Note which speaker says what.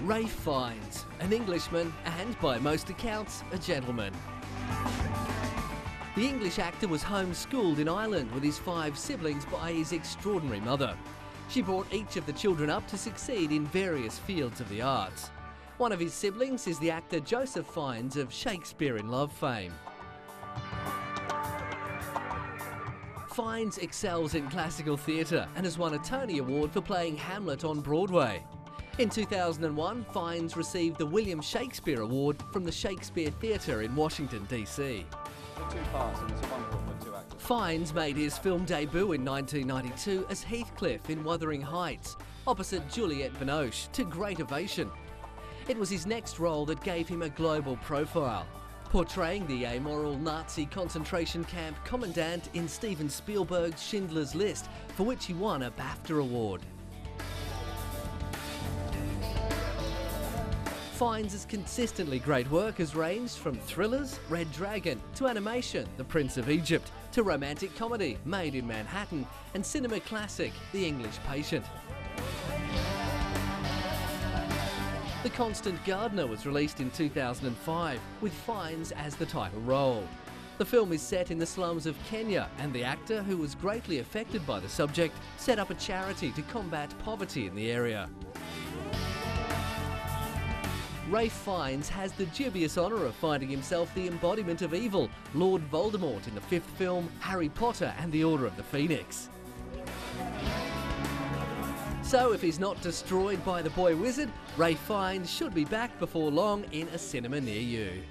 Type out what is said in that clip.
Speaker 1: Ralph Fiennes, an Englishman and, by most accounts, a gentleman. The English actor was homeschooled in Ireland with his five siblings by his extraordinary mother. She brought each of the children up to succeed in various fields of the arts. One of his siblings is the actor Joseph Fiennes of Shakespeare in Love fame. Fiennes excels in classical theatre and has won a Tony Award for playing Hamlet on Broadway. In 2001, Fiennes received the William Shakespeare Award from the Shakespeare Theatre in Washington, D.C. Fiennes made his film debut in 1992 as Heathcliff in Wuthering Heights, opposite Juliette Binoche, to great ovation. It was his next role that gave him a global profile, portraying the amoral Nazi concentration camp commandant in Steven Spielberg's Schindler's List, for which he won a BAFTA award. Fiennes' consistently great work has ranged from thrillers, Red Dragon, to animation, The Prince of Egypt, to romantic comedy, Maid in Manhattan, and cinema classic, The English Patient. The Constant Gardener was released in 2005, with Fiennes as the title role. The film is set in the slums of Kenya, and the actor, who was greatly affected by the subject, set up a charity to combat poverty in the area. Ralph Fiennes has the dubious honour of finding himself the embodiment of evil, Lord Voldemort in the fifth film, Harry Potter and the Order of the Phoenix. So if he's not destroyed by the boy wizard, Ralph Fiennes should be back before long in a cinema near you.